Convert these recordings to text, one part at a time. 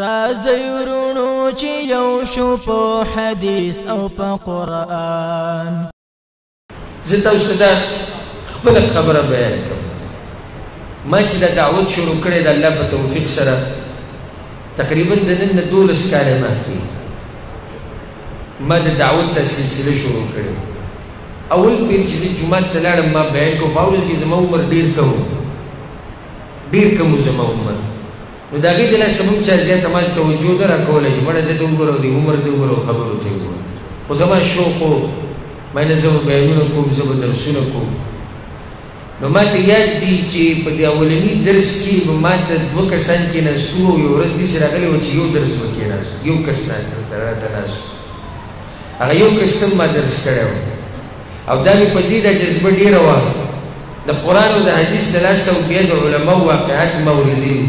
رازی ورونو چې یو شو په حدیث او په قران زه تاسو ته خپل خبره بیان کوم ما چې د دعوت شروع کړې د الله په توفیق سره تقریبا د نن نه دولس کاله مخکې ما د دعوت ته سلسله شروع کړې اول پیر چې د جومات ته لاړم ما بیان کو په ورځ کې زما عمر ډېر کم ډېر کم زما عمر نو د هغې دلایل څه موږ چا زیاته مالې توجه نه راکوله چې مړه ده ته وګوره او دې عمر ته وګوره او خبرو ته یې وګوره خو زما شوق و ماینه زه به بیانونه کوم زه به درسونه کوم نو ماته یاد دي چې په دې اولني درس کې به ماته دوه کسان کېناستو او یو ورځ داسې راغلی و چې یو درس به کېناست یو کس ناست راته ناست هغه یو کس ته ما درس کړی و او دا مې په دې دا جذبه ډېره وه د قرآن او د حدیث د لاسه او بیا د علماو واقعات مې اورېدلي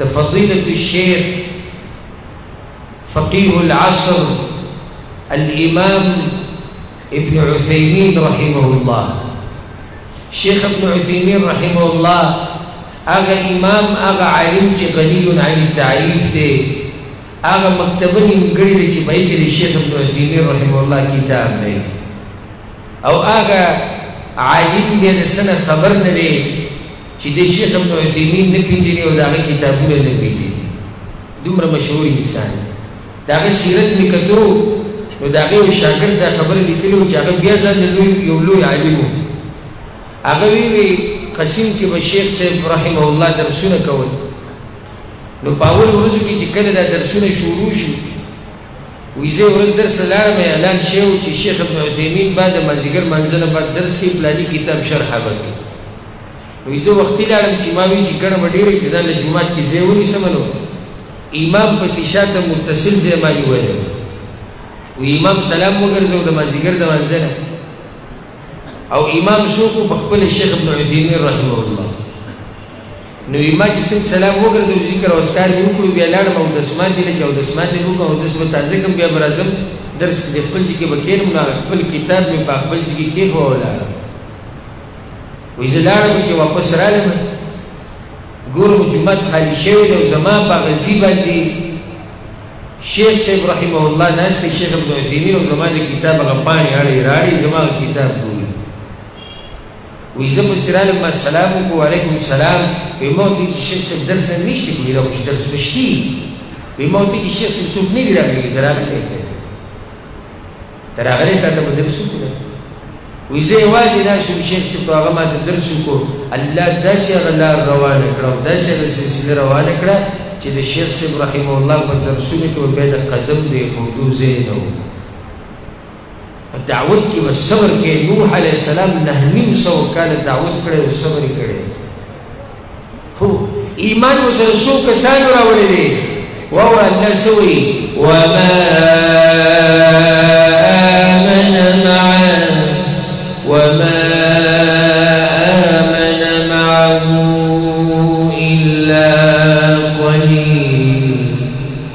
د فضیلة الشیخ فقیه العصر الامام ابن عثیمین رحمه الله شیخ ابن عثیمین رحمه الله هغه امام هغه عالم چې غني عن التعریف دی هغه مکتبه نیمګړي ده چي پای کي د شیخ ابن عثیمین رحمه الله کتاب دی او هغه عالم بیا د څه نه خبر نه دی چي دی شیخ ابن عثیمین نه پیژني او د هغه کتابونه نه پیژني دومره مشهور انسان د هغه سیرت مي کتو نو د هغه یو شاګرد دا خبره لیکلې وه چي هغه بیا ځان د لوی یو لوی عالم و هغه ویلي قسیم کي به شیخ صاحب رحمه الله درسونه کول نو په اولو ورځو کې چې کله دا درسونه شروع شو وی زه ورځ درس ته لاړم اعلان شوی و چې شیخ ابن عثیمین به د مازدیګر لمانځه نه بعد درس کوي پلاني کتاب شرحه به کوي وی زه وختي لاړم چې ما وی چې ګڼه به ډېره چې ځان له جومات کې ځای ونیسم نو امام پسې شاته متصل ځای ما نیولی و امام سلام وګرځو د مازیګر د منځه نه او امام شوکو په خپل شیخ ابن عثیمین رحمه الله نو وي ما چې څنګه سلام وګرځو ذکر او اذکار مې وکړو بیا لاړم اودس ماتې نه چې اودس ماتې مې وکړم اودس به تازه کړم بیا به راځم درس د خپل ځای کې به کېنم نو هغه خپل کتاب مې په خپل ځای کې کېښوه او لاړم وایي زه لاړم چې واپس رالم ګورم جومات خالي شوی دی او زما په هغه ځي باندې شیخ صاحب رحمه الله ناست دی شیخ ابن عثیمین او زما د کتاب هغه پاڼې اړې راړې زما کتاب ګوري وی زه پسې رالم ما سلام وکړو وعلیکم سلام وی ما ورته وی چې شیخ صاحب درس نن نشته خو ایره خو چې درس به شتي وی ما ورته وی چې شیخ صاحب څوک نه دي راغلي وی ته راغلی که ته راغلی تا ته به درس وکړه وی زه یوازې ناست وم شیخ صاحب هغه ما ته درس وکړو الله داسې هغه لار روانه کړه او داسې هغه سلسله روانه کړه چې د شیخ صاحب رحمه الله په درسونو کې به بیا د قدم د ایښودو ځای نه و په دعوت کې به صبر کې نوح علیه السلام نه نیم سو کال دعوت کړي او صبر کړي هو ایمان وسره سو کسان راوړي دي واو الله سوي وما آمن معه وما آمن معه إلا قليل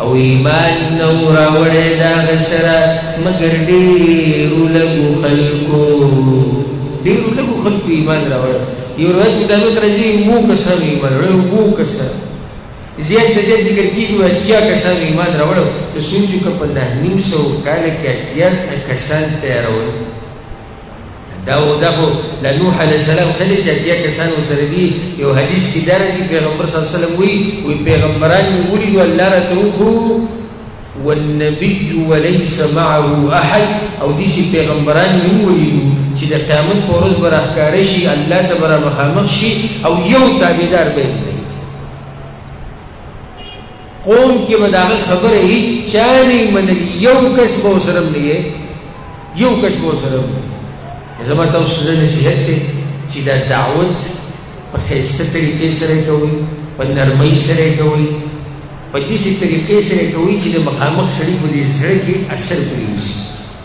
او ایمان نو راوړی داغ سره مګر ډیرو لګو خلکو ډیرو لګو خلکو ایمان راوړ یو روایت مطابق راځي مو کسان ایمان راوړ مو کسان زیات نه زیات ذکر کیږي اتیا کسان ایمان راوړ ته سوچو که په نه نیم سو کال کې اتیا کسان تیارول دا او دا خو د نوح علیه السلام نه دی چې اتیا کسان ورسره دي یو حدیث کې دا راځي پیغمبر صلی الله علیه وسلم وایي وایي پیغمبران مې ولیدو الله راته وښوو والنبي وليس معه احد او داسې پیغمبران مې ولیدو چې د قیامت په ورځ به راښکاره شي الله ته به رامخامخ شي او یو تابعدار به یې قوم کې به د هغه خبره هیچا نه وي منلې، یو کس به ورسره هم نه وي، یو کس به ورسره هم نه وي. نو زما تاسو ته دا نصیحت دی چې دا دعوت په ښایسته طریقې سره یې کوئ، په نرمۍ سره یې کوئ، په داسې طریقې سره یې کوئ چې د مخامخ سړي په دې زړه کې اثر پرېوځي.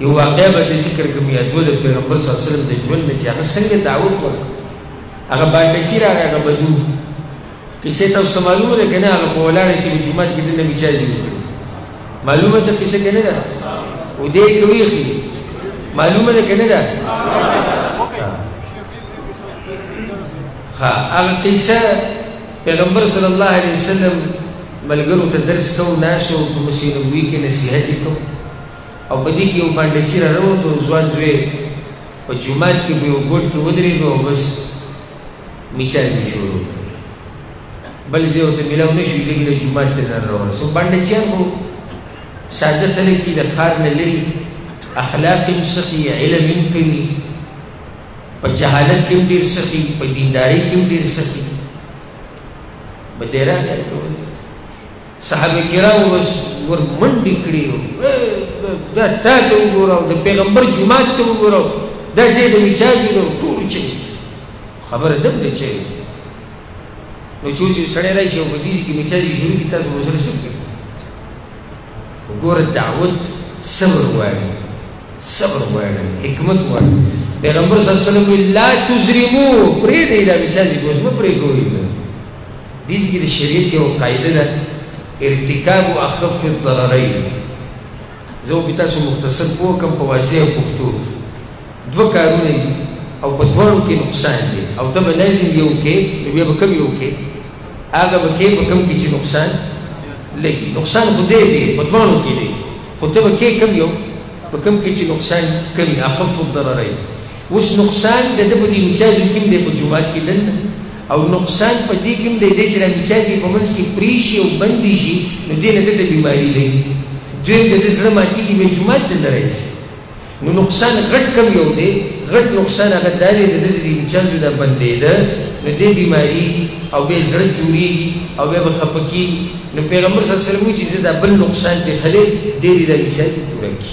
یو واقعه به ته ذکر کوم یا دوه د پیغمبر صلی الله علیه وسلم د ژوند نه چې هغه څنګه دعوت ورکړ هغه باندې چې راغی هغه بدو کیسه تاسو ته معلومه ده کنه هغه په ولاړه چې په جمعه کې د نبی چا ذکر کړ معلومه ته کیسه کنه ده او دې کوي خي معلومه ده کنه ده ها هغه کیسه پیغمبر صلی الله علیه وسلم ملګرو ته درس کو ناشو په مسیح نبوي کې نصیحت کو او په دې کې یو بانډچی را راووت او زوا زوی په جومات کې په یو ګوټ کې ودرېږو او بس میچان دې شروع بل زه ورته ملاو نه شو لږ له جومات ته ځان راوړ سو بانډچیان خو ساده خلک دي د ښار نه لري اخلاق هم سخي علم هم کوي په جهالت کې هم ډېر سخي په دیندارۍ کې هم ډېر سخي بدې راغی ته صحابه کرام وس ور منډې کړې او دا تا ته وګوره او د پیغمبر جماعت ته وګوره دا ځای به مې چا دي نو ټول چغې خبره دم د چغې نو چې اوس یو سړی راشي او په دې ځای کې مې چا دي شروع کړي تاسو به ورسره څه کوئ وګوره دعوت صبر غواړي صبر غواړي حکمت غواړي پیغمبر صلی الله علیه وسلم لا تزرمو پرې دی دا چې دوی مو پرې کوي حدیث کې د شریعت یو قاعده ده ارتکاب اخف الضررین زه به تاسو مختصر پوه کم په واضح او پښتو دوه کارونه دي او په دواړو کې نقصان دی او ته به لازم یو کې نو بیا به کوم یو کې هغه به کې په کوم کې چې نقصان لګي نقصان خو دی دی په دواړو کې دی خو ته به کې کوم یو په کوم کې چې نقصان کوي اخف الضررین اوس نقصان د ده په دې مچازو کې هم دی، په جومات کې دننه، او نقصان په دې کې هم دی، دی چې دا مچازې یې په منځ کې پرې شي او بندې شي، نو دې نه ده ته بیماري لګي، دویم د ده زړه ماتېږي، بیا جومات ته نه راځي. نو نقصان غټ کوم یو دی؟ غټ نقصان هغه دا دی، د ده د دې مچازو دا بندېده، نو دی بیمارېږي او بیا یې زړه تورېږي او بیا به خپه کېږي، نو پیغمبر صلی الله علیه وسلم وایي چې زه دا بل نقصان چې ښه دی، دی دې دا مچازې پوره کړي.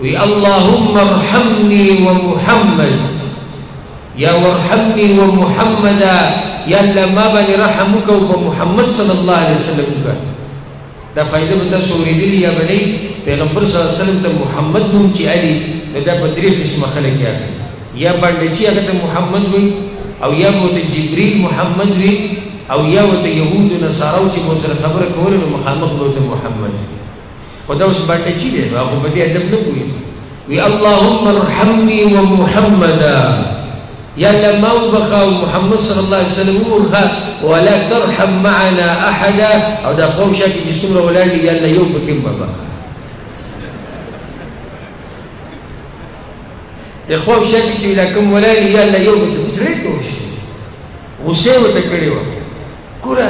وی اللهم ارحمني ومحمد یا ورحمني ومحمد یا الله ما باندې رحم وکاو په محمد صلی الله علیه وسلم وکړه دا فائدہ به تاسو ورېدلی یا به نه پیغمبر صلی الله علیه وسلم ته محمد نوم چې علي نو دا په درې قسمه خلک یاد یا باندې چې هغه ته محمد وي او یا به ته جبريل محمد وي او یا به ته يهود نصارو چې مو سره خبره کوله نو مخامخ به ته محمد وي خو دا اوس باټچي دی نو هغه خو په دې ادب نه پوهېږي وي اللهم ارحمني ومحمدا یا الله ما وبخا او محمد صلی الله علیه وسلم وبخا ولا ترحم معنا احدا او دا قوم شاکي چې څومره ولاړ دي یا الله یو پکې وبخا د قوم شاکي چې دا کوم ولاړ دي یا الله یو پکې زړه ته وشي غصه وته کړی و ګوره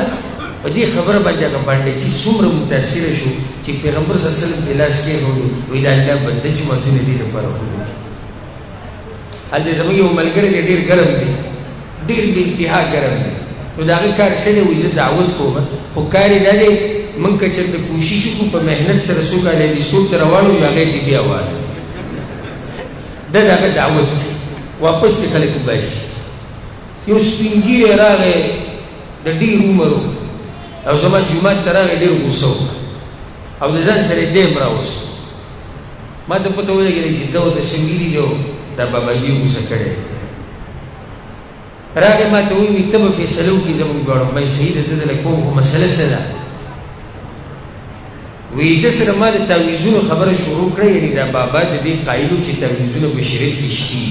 په دې خبره باندې هغه بانډچي څومره متاثره شو چې پيغمبر صلی الله علیه وسلم ته لاس کېښود، وایي د الله بنده جوماتونه دې لپاره ښکلي دي. هلته زموږ یو ملګری دی ډېر ګرم دی، ډېر بې انتها ګرم دی، نو د هغه کار څه دی؟ وایي زه دعوت کوم، خو کار یې دا دی موږ که چېرته کوشش وکړو په محنت سره څو کاله انیستوب ته راواړوو یا هغه یې دې بیا واړوو. دا د هغه دعوت دی، واپس دې خلک وباسي. یو سپین ږیری راغی د ډیر عمر و او زما جومات ته راغی ډیر غوسه وکړه او د ځان سره دی هم راوست ما ته پته ولګېده چې ده ورته سپین ږیري دی دا باباجي غوسه کړی راغی ما ته وویل ته به فیصله وکړي زموږ دواړو ما سیده زه درله کوم خو مسله څه ده وی د سره ما د تعویزونو خبره شروع کړه یعنی دا بابا د دې قایلو چې تعویزونه په شریعت کې شتي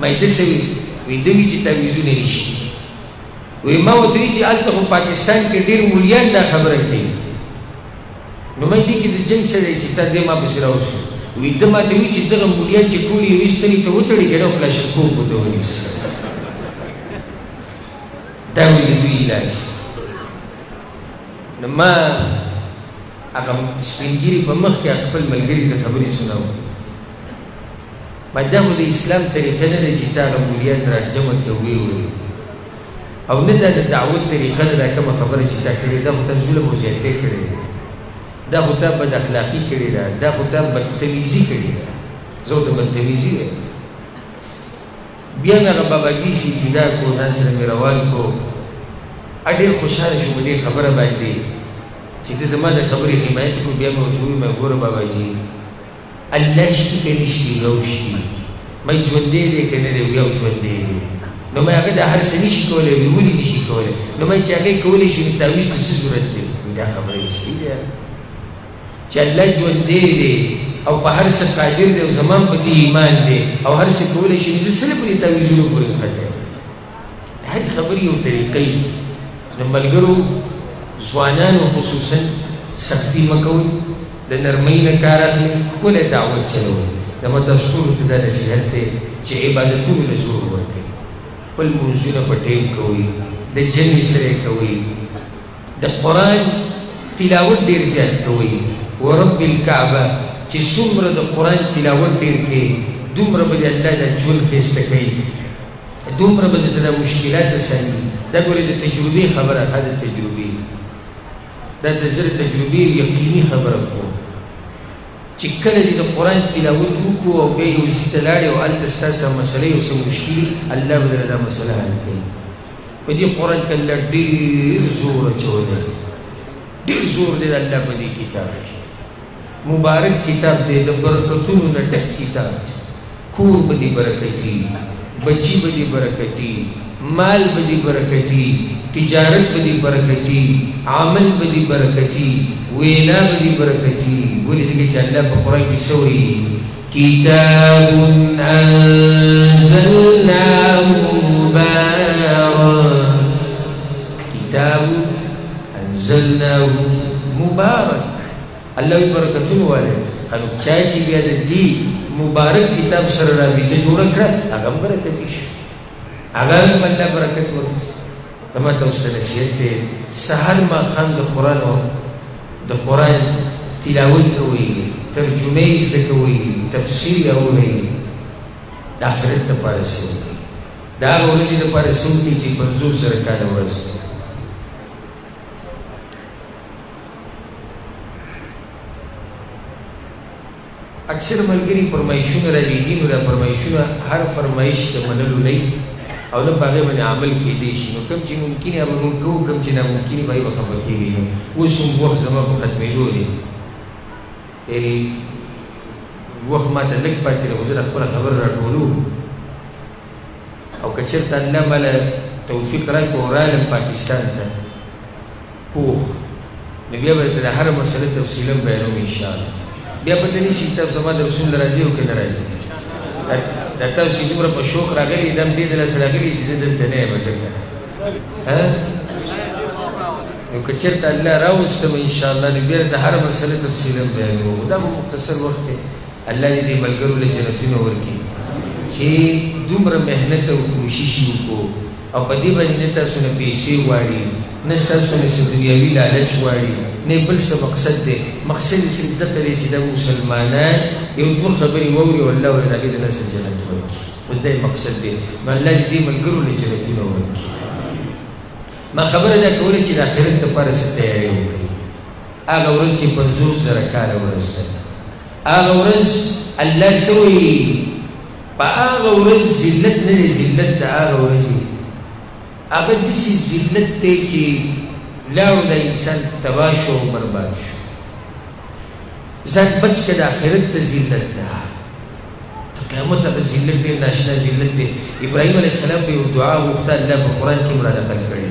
مې ته څه وې؟ وې ده وې چې تعویذونه نشته دي. وې ما ورته وې چې هلته خو پاکستان کې ډېر مولیان دا خبره کوي. نو مې دې کې د جنګ څه دی چې تا دې ما پسې راوستو؟ وې ده ماته وې چې دغه مولیان چې ټول یوې ستنې ته وتړي که نه او کلاشینکوف ورته ونیسي. دا وې د دوی علاج. نو ما هغه سپین ږیري په مخ کې خپل ملګري ته خبرې سناوه. ما دا خو د اسلام طریقه نه ده چی تا هغه مولیان را جمع کړی او ویې ویل او نه دا د دعوت طریقه ده دا کومه خبره چی تا کړی دا خو تا ظلم او زیاتی کړی ده دا خو تا بد اخلاقی کړی ده دا خو تا بدتمیزی کړی ده زه ورته بدتمیزی وایم بیا مې هغه باباجي سي جدا کو ځان سره مې روان کو ډېر خوشحاله شو په دې خبره باندې چې د زما د خبرې حمایت کو بیا مې ورته وویل ګوره باباجي الله شتي که نشتي نو او شتي مي ژوندی دی که نه دی وي او ژوندی دی نو مي هغه دا هر څه نشي کولی وي ولي نشي کولی نو مي چې هغه کولی شي نو تعویز ته څه ضرورت دی وي دا خبره یې صحیح ده چې الله ژوندی دی او په هر څه قادر دی او زمان په دې ایمان دی او هر څه کولی شي نو زه څه لپاره تعویزونه پورې کړی د هرې خبرې او طریقې د ملګرو ځوانانو خصوصا سختی مکوي د نرمۍ نه کار اخلي ښکلی دعوت چلوي د متاستورو ته دا نصیحت دی چې عبادتونو له زور ورکوي خپل لمونځونه په ټیم کوي د جمع سره کوي د قرآن تلاوت ډېر زیات کوي ورب الکعبه چې څومره د قرآن تلاوت ډېر کوي دومره به د الله د ژوند ښایسته کوي که دومره به درته دا مشکلات اسان وي، دا ګورې د تجربې خبره ښه د تجربې دا د زر تجربې او یقیني خبره کوم چې کله دې د قرآن تلاوت وکړو او بیا یو ځي ته لاړې او هلته ستا سره مسله یو څه مشکل الله به درته دا مسله حل کوي په دې قرآن کې الله ډېر زور اچولی ډېر زور دی د الله په دې کتاب کې مبارک کتاب دی د برکتونو نه ډک کتاب دی کور به دی برکتی بچی به دی برکتی مال به دی برکتی تجارت به دی برکتی عمل به دی برکتی وینا به دی برکتی ولی ځکه چې الله په قران کې سوی کتاب انزلناه مبارک کتاب انزلناه مبارک الله دې برکتونه والي هنو چا چې بیا د دې مبارک کتاب سره رابطه جوړه کړه هغه برکتي شي هغه هم الله برکت ورکړي نو ما تاسو ته نصیحت دی سحر ما خان د قرآن او د قرآن تلاوت کوئ ترجمه یې زده کوئ تفسیر یې اورئ د آخرت دپاره څه وکړئ د هغه ورځې دپاره څه وکړئ چې پنځوس زره کاله ورځ اکثر ملګري فرمایشونه رالېږي، نو دا فرمایشونه هر فرمایش د منلو نه وي او نه په هغې باندې عمل کېدای شي، نو کوم چې ممکن وي هغه به موږ کوو، کوم چې ناممکن وي په هغې به خفه کېږئ، نو اوس هم وخت زما په ختمېدو دی، یعنې وخت ماته لږ پاتې دی، خو زه دا خپله خبره راټولوم او که چېرته الله ماله توفیق راکړ او رالم پاکستان ته، پوخ نو بیا به درته دا هره مسله تفصیلا بیانوم ان شاء الله بیا پته نشي چې تاسو زما درسونه راځي او که نه راځي دا تاسو چې دومره په شوق راغلي دا هم دې دلاسه راغلي چې زه دلته نه یم ځکه نو که چېرته الله راوستم ان شاء الله نو بیا درته هره مسله تفصیلا بیانوم دا به مختصر وخت دی الله دې دې ملګرو له جنتونه ورکړي چې دومره محنت او کوشش یې وکړو او په دې باندې نه تاسو نه پيسې غواړي، نه ستاسو نه څه دنياوي لالچ غواړي، نه يې بل څه مقصد دی، مقصد يې صرف دقه دی چې دا مسلمانان يو دوه خبرې واوري او الله ورله د هغې د لاسه جنت ورکړي، بس دا يې مقصد دی، نو الله دې دې ملګرو له جنتونه ورکړي. ما خبره دا کوله چې د آخرت لپاره څه تياری وکړئ، هغه ورځ چې پنځوس زره کاله ورسته، هغه ورځ الله څه ويلي دي؟ په هغه ورځ ذلت نه دی ذلت د هغه ورځې دی هغه داسې ذلت دی چې لاړو دا انسان تباه شو او برباد شو ځان بچ کړه د آخرت ته ذلت ده د قیامت هغه ذلت ډېر ناشنا ذلت دی ابراهیم علیه السلام به یو دعا غوښته الله په قرآن کې مړه نقل کړې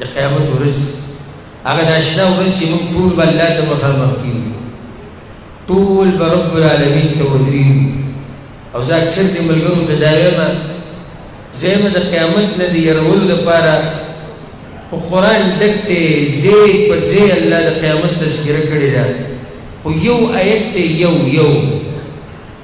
د قیامت ورځ هغه د اشنا ورځ چې موږ ټول به الله ته مخامخ کېږو ټول به رب العالمین ته ودرېږو او زه اکثر دې ملګرو ته دا وایم زیمه د قیامت نه د یرولو لپاره خو قرآن ډک دی زی په زی الله د قیامت تذکره کړې ده خو یو آیت دی یو یو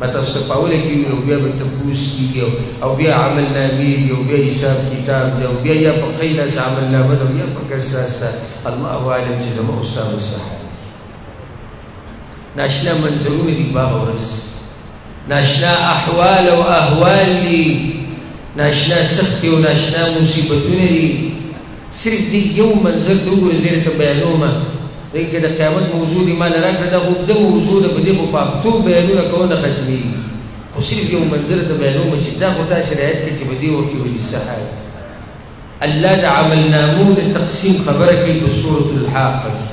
به تر څه پاوله کیوی او بیا به تپوس کیږی او او بیا عمل نامی دی او بیا حساب کتاب دی او بیا یا په خی لاس عمل نامه ده او یا په کس لاس ده الله اعلم چی زما او ستا به څه حال وی ناشنا منظرونه دی په هغه ورځ ناشنا احوال او احوال دی ناشنا سختی او ناشنا مصیبتونه دی صرف دی یو منظر ته وګوره زه درته بیانومه لکه که د قیامت موضوع دې ماله راکړه دا اوږده موضوع ده په دې خو په هفتو بیانونه کوو نه ختمېږي خو صرف یو منظر ته بیانومه چې دا خو تاسې رعایت کړئ چې په دې وخت کې به دې څه حال الله د عملنامو د تقسیم خبره کوي په سورة الحاقه کې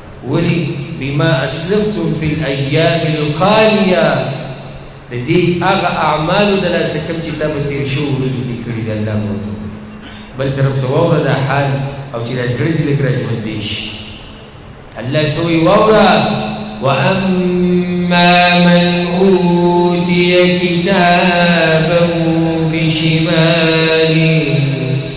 ولی بما اسلفتم فی الایام الخالیه د دې هغه اعمالو د لاسه کوم چې تا په تېر شوو ورځو کې کړي دي الله به ورته وکړي بل طرف ته واوره دا حال او چې دا زړه دې لږ راژوندی شي الله څه وایي واوره واما من اوتي کتابه بشماله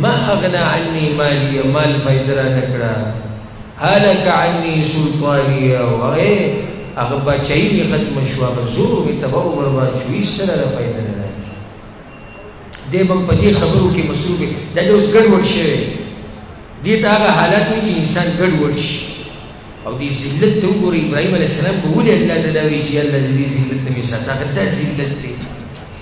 ما اغنا عني ماليه مال فائده را نکړه هلك عني سلطانيه وغه هغه بچای می ختم شو هغه زور می تباہ او برباد شو هیڅ سره را فائده نه راکړي دې بم په دې خبرو کې مصروف دی دا اوس ګډ وډ شوی دې ته هغه حالت وي چې انسان ګډ وډ شي او دې ذلت ته وګورئ ابراهيم عليه السلام په ولې الله تعالی وی چې الله دې ذلت نه وي ساته دا ذلت دی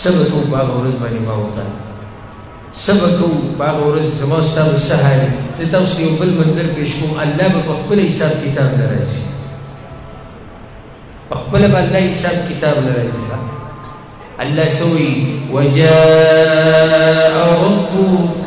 څه به کوو په هغه ورځ باندې ما ورته څه به کوو په هغه ورځ زما او ستا به څه حال وي زه تاسو ته یو بل منظر پېښ کوم الله به په خپل حساب کتاب نه راځي په خپله به الله حساب کتاب نه راځي الله سوي وجاء ربك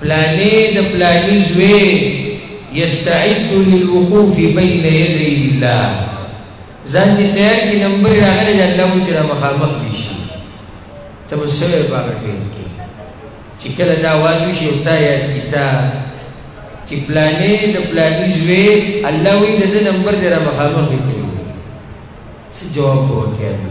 پلانی د پلانی زوی یستعد للوقوف بین یدی الله ځان دې تیار کړي نمبر راغلی د الله مونږ سره مخامخ دي شي ته به څه وایې په هغه ټایم کې چې کله دا اواز وشي او تا یاد کړي تا چې پلانې د پلاني زوی الله وایي د ده نمبر دې را مخامخ کړي څه جواب به ورکړې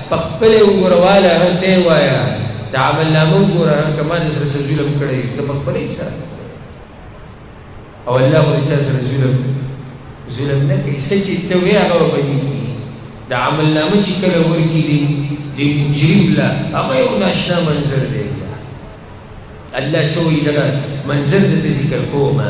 په خپله وګوره واله هه ته یې وایه د عمل نامه وګوره هه که ما د سره څه ظلم کړی وي ته په خپله یې سره او الله خو د چا سره ظلم ظلم نه کوي څه چې ته وې هغه به بدېږي د عمل نامه چې کله ورکړي دي د مجرم له هغه یو ناشنا منظر دی الله سوی دغه منظر د ذکر کومه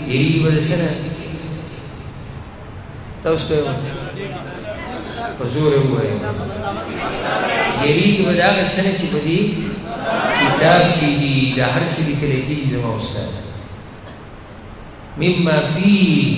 یری به دې سره تاسو کوي په زور وایي یری به دا سره چې بدی کتاب کې دي د هر څه لیکل کېږي زما استاد مما فيه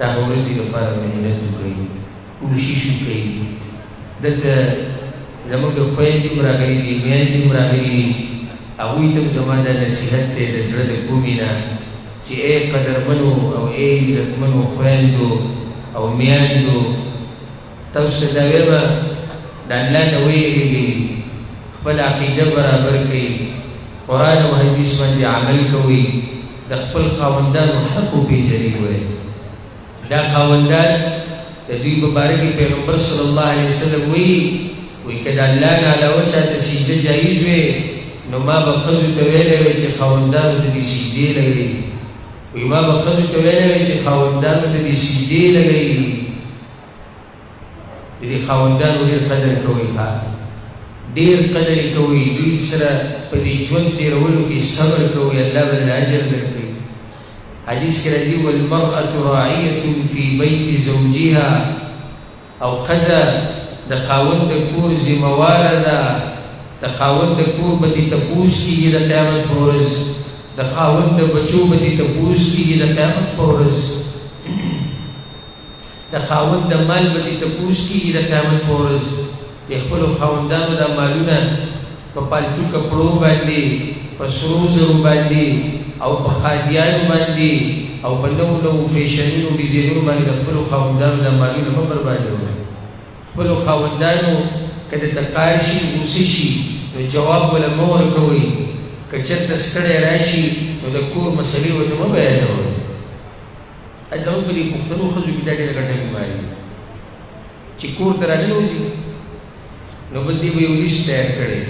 دغه ورځی لپاره محنت وکړئ کوشش وکړئ دلته زموږ خویندې هم راغلي دي میندې هم راغلي دي هغوی ته هم زما دا نصیحت دی د زړه د کومې نه چې ای قدرمنو او ای عزتمنو خویندو او میندو تاسو ته ویب د الله نه ویریږي خپل عقیده برابر کړئ قران او حدیث باندې عمل کوئ د خپل خاوندانو حق پیژنئ وایي دا خاوندان د دوی په باره کې پیغمبر صلی الله علیه وسلم وایي وایي که د الله نه علاوه چا ته سجده جایز وي نو ما به ښځو ته ویلی وی چې خاوندانو ته دې سجدې لګوي وایي ما به ښځو ته ویلی وی چې خاوندانو ته دې سجدې لګوي د دې خاوندانو ډېر قدر کوئ، ها، ډېر قدر یې کوئ، دوی سره په دې ژوند تېرولو کې صبر کوئ، الله به درنه اجر درکړي. حدیث کې راځي، والمرأة راعیة فی بیت زوجها، او ښځه د خاوند د کور ذمه واره ده، د خاوند د کور به ترې تپوس کېږي د قیامت په ورځ، د خاوند د بچو به ترې تپوس کېږي د قیامت په ورځ. د خاوند د مال به دې تپوس کېږي د قیامت په ورځ د خپلو خاوندانو دا مالونه په پالتو کپړو باندې په سرو زرو باندې او په خادیانو باندې او په نو نو فیشنونو ډیزینونو باندې د خپلو خاوندانو د مالونو مه بربادوه خپلو خاوندانو که د تقار شي غوسه شي نو جواب ولا مه ورکوئ که چېرته ستړی راشي نو د کور مسلې ورته مه بیانوئ اچ زموږ په دې پښتنو ښځو کې دا ډېره ګټه بیماري ده چې کور ته راننوځي نو بل دې به یو لیست تیار کړی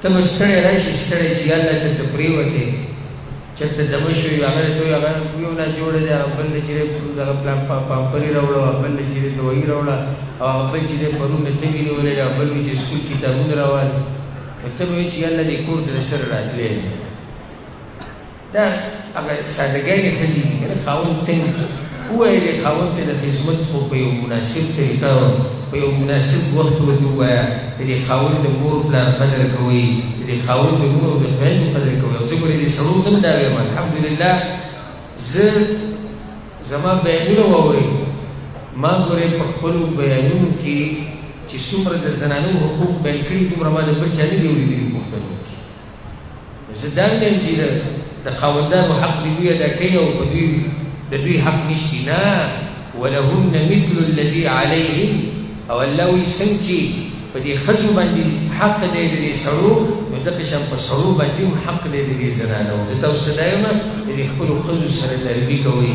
ته به ستړی راشي ستړی چې یاله چېرته پرېوتې چېرته دمه شوي هغه ته هغه یو نه جوړ دی هغه بل دی چې دغه پلان پامپري راوړه هغه بل دی چې دوایي راوړه او هغه بل چې دی پرون نه تبي نیولی هغه بل وي چې سکول کتابونه راوال نو ته به وایي چې یاله دې کور ته د سره راتلی دا هغه سادګانې ښځې دي کنه خاوند ته یې ووایلې خاوند ته د خدمت خو په یو مناسب طریقه په یو مناسب وخت ورته ووایه د دې خاوند د مور پلار قدر کوئ د دې خاوند د ورونو د خویندو قدر کوئ او زه ګورې دې سړو ته هم دا وایم الحمدلله زه زما بیانونه واورئ ما ګورې په خپلو بیانونو کې چې څومره د زنانو حقوق بیان کړي دومره ما د بل چا نه دي اورېدلي نو زه دا ویم چې د د خاوندانو حق دې دوی ادا کوي او په دوی د دوی حق نشتی نه ولهن مثل الذي عليهم او الله وی څنګه چې په دې خزو باندې حق دې دې سړو نو د قشم په سړو باندې حق دې دې زنانو ته تاسو دایمه دې خپل خزو سره لري کوي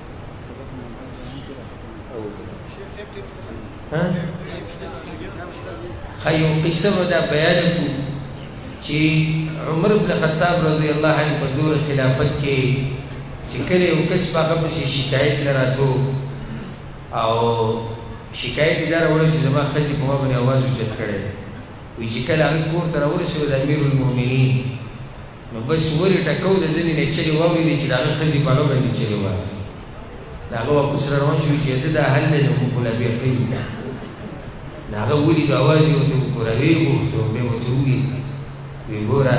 خیو قصه به دا بیان کو چې عمر بن خطاب رضی الله عنه په دور خلافت کې چې کله یو کس په هغه پسې شکایت لراتو او شکایت یې دا راوړی چې زما ښځې په ما باندې اواز اوچت کړی وي چې کله هغه کور ته راورسېد د امیر المؤمنین نو بس وري ټکو د دني نه چغي واوريدي چي د هغه ښځي په هغه باندي چغي واوري د هغه واپس سره روان شو چي ده دا حل دی نو خو لا بيا ښه وي نو هغه وليدو اواز يې ورته وکړو راويې غوښتو بيا يې ورته وويل وي ګوره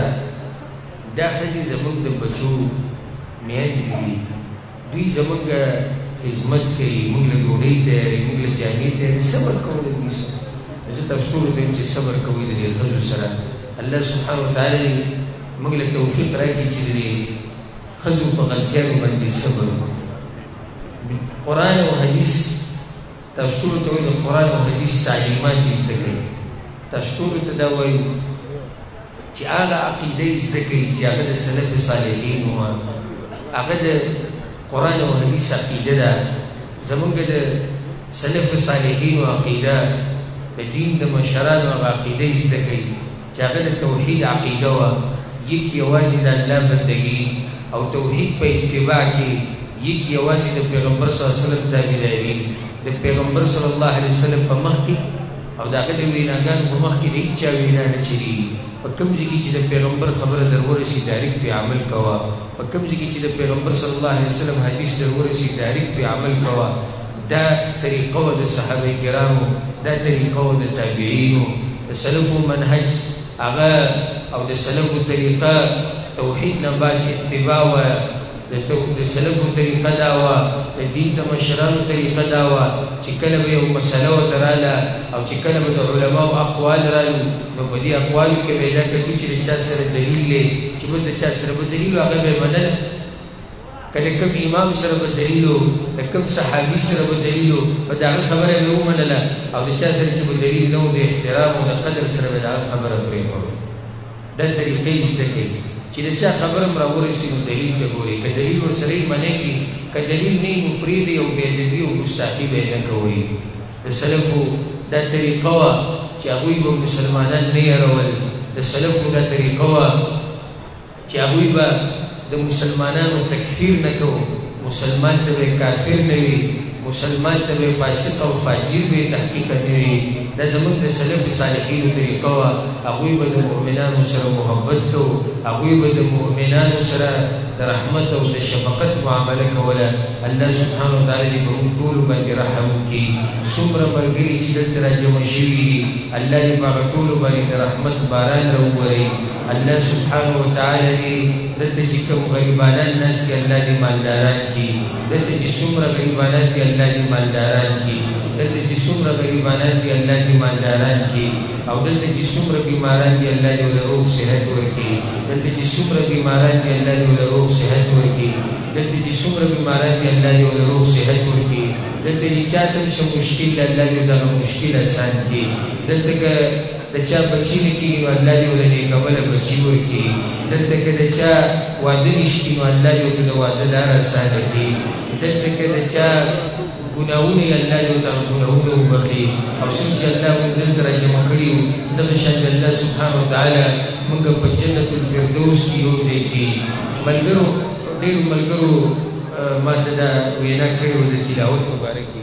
دا ښځي زموږ د بچو ميندي دي دوی زمونږ خدمت کوي، مونږ له ډوډۍ تیاروي، مونږ له جامې تیاروي، صبر کوه د دوی سره. نو زه تاسو ټولو ته وایم چې صبر کوئ د دې ښځو سره، الله سبحانه وتعالی دې مونږ له توفیق راکړي چې د دې ښځو په غلطیانو باندې صبر وکړو. قرآن او حدیث. تاسو ټولو ته د قرآن او حدیث تعلیمات یې زده کړئ. تاسو ټولو ته دا وایو چې هغه عقیده یې زده کړئ چې هغه د سلف صالحینو وه، هغه د قرآن او حدیث عقیده ده. زمونږ د سلف صالحینو عقیده، د دین د مشرانو هغه عقیده یې زده کړئ. چې هغه د توحید عقیده وه، یک یوازې د الله بندګي او توحید په اتباع کې یک یوازې د پیغمبر صلی الله علیه وسلم تابعداري، د پیغمبر صلی الله علیه وسلم په مخ کې او د هغه د ویناګانو په مخ کې د هیچا وینا نه چلیږي، په کوم ځای کې چې د پیغمبر خبره در ورسي ډایرکټ پرې عمل کوه، په کوم ځای کې چې د پیغمبر صلی الله علیه وسلم حدیث در ورسي ډایرکټ پرې عمل کوه. دا طریقه وه د صحابه کرامو، دا طریقه وه د تابعینو، د سلفو منهج هغه او د سلفو طریقه توحید نه بعد اتباع وه، د سلفو طریقه دا وه، د دین د مشرانو طریقه دا وه چې کله به یوه مسئله ورته راله او چې کله به د علماوو اقوال رالو نو په دې اقوالو کې به یې دا کتو چې د چا سره دلیل دی چې بس د چا سره به دلیل وي هغه به یې منل. که د کوم امام سره به دليل و، د کوم صحابي سره به دليل و، به د هغه خبره به ومنله او د چا سره چې به دليل نه و، د احترام او د قدر سره به د هغه خبره پرېښوده. دا طريقه يې زده کړئ، چې د چا خبره هم راورسي، نو دليل ته ګورئ، که دليل ورسره وي، منئ يې، که دليل نه وي، نو پرېږدئ او بې ادبي او ګستاخي به يې نه کوئ. د سلفو دا طريقه وه، چې هغوی به مسلمانان نه يرول، د سلفو دا طريقه وه، چې هغوی به د مسلمانانو تکفیر نه کوو، مسلمان ته به کافر نه وي، مسلمان ته به فاسق او فاجر به تحقیقاً نه وي، دا زموږ د سلف صالحینو طریقه وه، هغوی به د مؤمنانو سره محبت کوو، هغوی به د مؤمنانو سره د رحمت او د شفقت معامله کوله، الله سبحانه وتعالی دې په موږ ټولو باندې رحم وکړي، څومره ملګري چې دلته راجمع شوي دي، الله دې په هغه ټولو باندې د رحمت باران راووري. الله سبحانه وتعالی دې دلته چې کوم غریبانان ناست دي الله دې مالداران کړي دلته چې څومره غریبانان دي الله دې مالداران کړي دلته چې څومره غریبانان دي الله دې مالداران کړي او دلته چې څومره بیماران دي الله دې له روغ صحت ورکړي دلته چې څومره بیماران دي الله دې له روغ صحت ورکړي دلته چې څومره بیماران دي الله دې له روغ صحت ورکړي دلته چې چاته څه مشکل الله دې دا مشکل آسان کړي دلته د چا بچی نه کیږی نو الله دی وله نیک عمله بچی ورکی دلته که د چا واده نشتی نو الله دی ورته د واده لاره اسانه کی دلته که د چا ګناهونه یی الله دی ورته هغه ګناهونه وبخښی او څوک چی الله موږ دلته را جمع کړی یو دغه شان دی الله سبحانه وتعالی موږ په جنت الفردوس کی یو ځای کی ملګرو ډیرو ملګرو ماته دا وینا کړی و د تلاوت مبارکی